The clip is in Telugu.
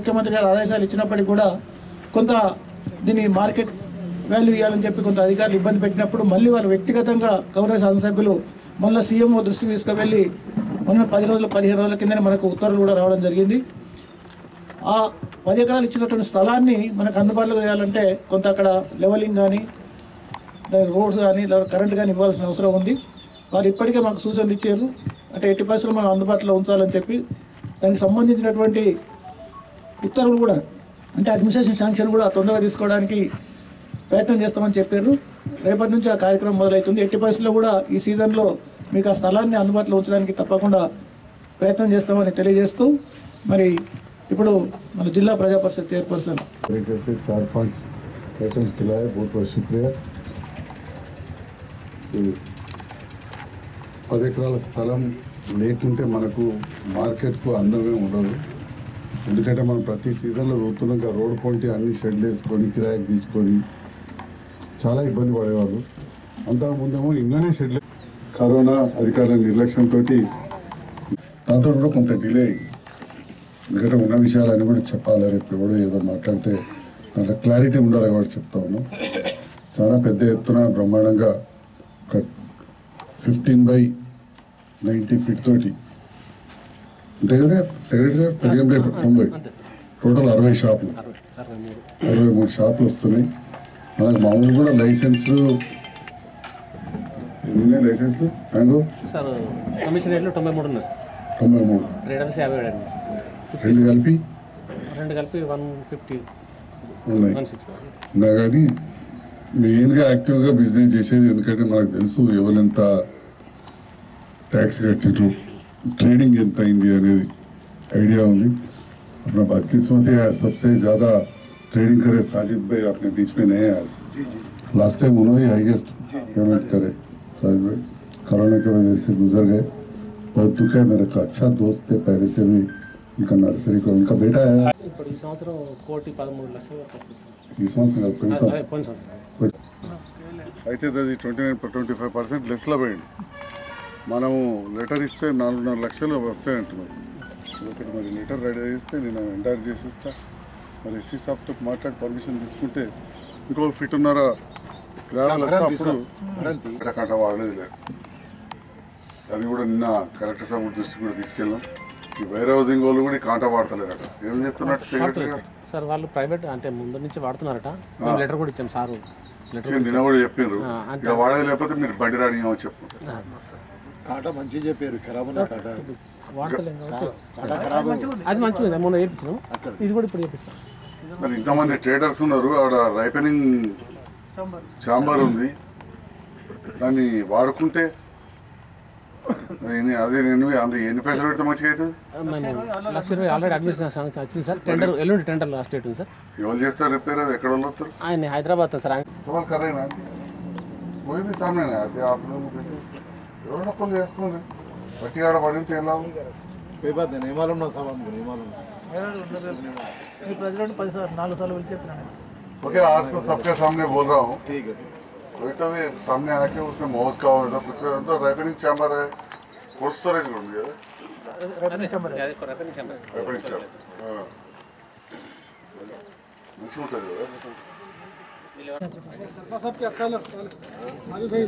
ముఖ్యమంత్రి గారు ఆదేశాలు ఇచ్చినప్పటికీ కూడా కొంత దీని మార్కెట్ వాల్యూ ఇవ్వాలని చెప్పి కొంత అధికారులు ఇబ్బంది పెట్టినప్పుడు మళ్ళీ వారు వ్యక్తిగతంగా కాంగ్రెస్ శాసనసభ్యులు మళ్ళీ సీఎంఓ దృష్టికి తీసుకువెళ్ళి మొన్న పది రోజులు పదిహేను రోజుల కిందనే మనకు ఉత్తర్వులు కూడా రావడం జరిగింది. ఆ పది ఎకరాలు ఇచ్చినటువంటి స్థలాన్ని మనకు అందుబాటులో చేయాలంటే కొంత అక్కడ లెవెలింగ్ కానీ దానికి రోడ్స్ కానీ లేదా కరెంట్ కానీ ఇవ్వాల్సిన అవసరం ఉంది. వారు ఇప్పటికే మాకు సూచనలు ఇచ్చారు. అంటే ఎట్టి పరిస్థితులు మనం అందుబాటులో ఉంచాలని చెప్పి దానికి సంబంధించినటువంటి ఉత్తర్వులు కూడా అంటే అడ్మినిస్ట్రేషన్ శాంక్షన్ కూడా తొందరగా తీసుకోవడానికి ప్రయత్నం చేస్తామని చెప్పారు. రేపటి నుంచి ఆ కార్యక్రమం మొదలవుతుంది. ఎట్టి పరిస్థితుల్లో కూడా ఈ సీజన్లో మీకు ఆ స్థలాన్ని అందుబాటులో ఉంచడానికి తప్పకుండా ప్రయత్నం చేస్తామని తెలియజేస్తూ మరి ఇప్పుడు మన జిల్లా ప్రజాపరిషత్ చైర్పర్సన్. సర్పంచ్ పది ఎకరాల స్థలం లేకుంటే మనకు మార్కెట్కు అందమే ఉండదు. ఎందుకంటే మనం ప్రతి సీజన్లో చూస్తున్నాం ఇంకా రోడ్ పొంటి అన్ని షెడ్లు వేసుకొని కిరాయికి తీసుకొని చాలా ఇబ్బంది పడేవాళ్ళు. అంతకుముందేమో ముందేమో ఇంగానే షెడ్లు కరోనా అధికారుల నిర్లక్ష్యంతో దాంతో కూడా కొంత డిలే ఎందుకంటే ఉన్న విషయాలన్నీ కూడా చెప్పాలి రేపు ఎవడో ఏదో మాట్లాడితే దాంట్లో క్లారిటీ ఉండాలి కాబట్టి చెప్తా చాలా పెద్ద ఎత్తున బ్రహ్మాండంగా ఒక ఫిఫ్టీన్ బై నైంటీ ఫీట్ తోటి అంతే కదా సెక్రటరీ గారు పదిహేను బై తొంభై. టోటల్ అరవై షాపులు. అరవై మూడు. షాపులు వస్తున్నాయి. మనకు మామూలు కూడా లైసెన్స్లు ఎన్ని లైసెన్స్లు? మ్యాంగో తొంభై మూడు తొంభై మూడు. రెండు కలిపి? రెండు కలిపి వన్ ఫిఫ్టీ. ఉన్నాయి. ఉన్నా కానీ మెయిన్గా యాక్టివ్గా బిజినెస్ చేసేది ఎందుకంటే మనకు తెలుసు ఎవరెంత ట్యాక్స్ కట్టిండ్రు ట్రేడింగ్ ఎంత అయింది అనేది ఐడియా ఉంది अपना बदकिस्मत है सबसे ज़्यादा ट्रेडिंग करे साजिद भाई अपने बीच में नहीं है आज लास्ट टाइम उन्होंने हाईएस्ट पेमेंट करे साजिद भाई कोरोना की वजह से गुजर गए बहुत दुख है मेरे का अच्छा दोस्त थे पहले से भी उनका नर्सरी को उनका बेटा है ఇప్పుడు ఈ సంవత్సరం కోటి పదమూడు లక్షలు వస్తుంది. ఈ సంవత్సరం కాదు, పోయిన సంవత్సరం. అదే పోయిన సంవత్సరం అయితే అది twenty nine twenty five percent లెస్లో పోయింది మనము లెటర్ ఇస్తే నాలుగున్నర లక్షలు వస్తాయి అంటున్నారు ఒకటి మరి లెటర్ రెడీ చేస్తే నేను ఎంటర్ చేసిస్తా. మరి ఎస్సీ సాబ్తో మాట్లాడి పర్మిషన్ తీసుకుంటే ఇంకో ఫిట్ ఉన్నారా? అప్పుడు వాడలేదు లేదు అది కూడా నిన్న కలెక్టర్ సాబ్ దృష్టి కూడా తీసుకెళ్ళాం. ఈ వైర్ హౌసింగ్ వాళ్ళు కూడా కాంటా వాడతలేరట. ఏం చెప్తున్నట్టు సెక్రటరీ గారు సార్ వాళ్ళు ప్రైవేట్ అంటే ముందు నుంచి వాడుతున్నారట. మేము లెటర్ కూడా ఇచ్చాం సారు. నిన్న కూడా అంటే- ఇక వాడేది లేకపోతే మీరు బండి రానియమని చెప్పు. కాట మంచిగా చెప్పారు. ఖరాబ్ ఉన్న కాట కాట ఖరాబ్ అది మంచిగా మొన్న చేయించినాం ఇది కూడా ఇప్పుడు చేపిస్తాం మరి ఇంతమంది ట్రేడర్స్ ఉన్నారు ఆడ రైపెనింగ్ చాంబర్ ఉంది. దాన్ని వాడుకుంటే అది నేను అంత ఎన్ని పైసలు పెడితే మంచిగా అవుతుంది? లక్ష ఆల్రెడీ అడ్మిషన్ వచ్చింది సార్. టెండర్ ఎల్లుండి టెండర్ లాస్ట్ డేట్ ఉంది సార్. ఎవరు చేస్తారు రిపేర్ అది? ఎక్కడ వస్తారు? ఆయన హైదరాబాద్ సార్ సవాల్ కరేనా పోయి సామనే ఎవరో కొన్ని చేసుకోండి బట్టి ఆడ పడింటే ఎలా ఉంది कोई बात नहीं नहीं मालूम ना साहब हमको नहीं मालूम ఈ ప్రెసిడెంట్ పది సార్లు నాలుగు సార్లు పిలిచి చెప్పినాను ओके आज तो सबके सामने बोल रहा हूँ ठीक है कोई तो भी सामने आके उसमें मौज का हो तो कुछ तो रेपनिंग चैम्बर है कोल्ड स्टोरेज रूम है रेपनिंग चैम्बर మంచిగా ఉంటుంది కదా सबके अच्छा लगता है भाई भाई